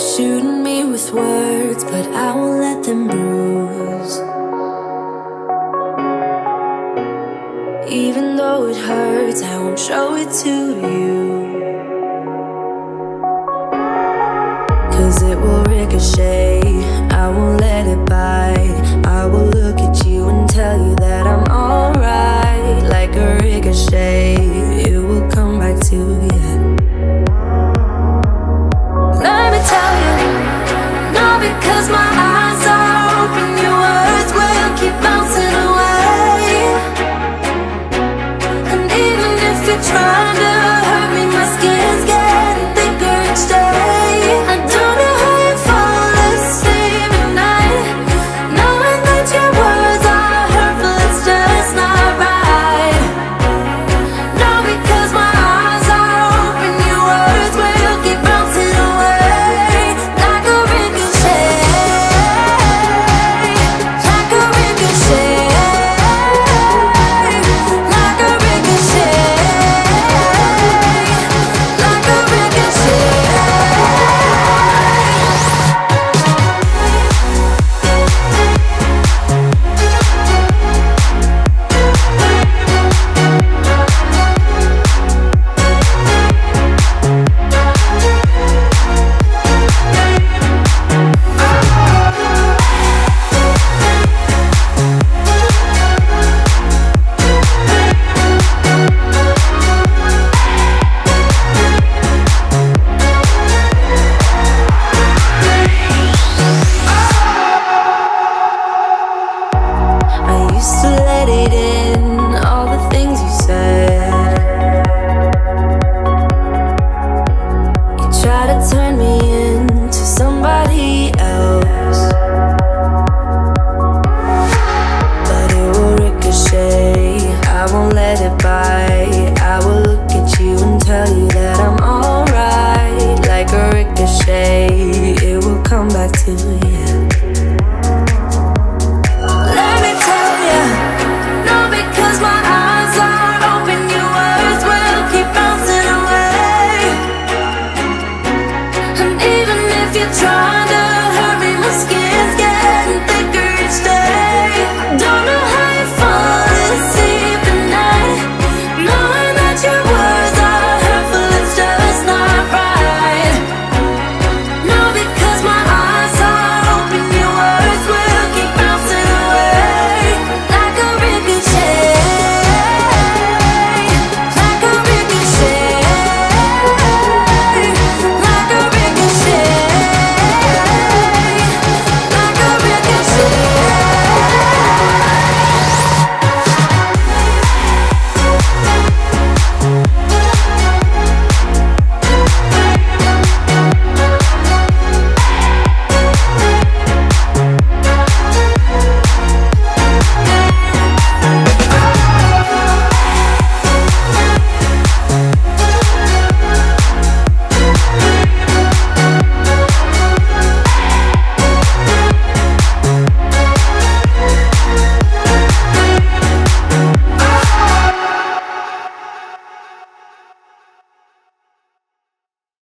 Shooting me with words, but I will let them bruise. Even though it hurts, I won't show it to you. Cause it will ricochet, I won't let it bite. I will look at you. to do?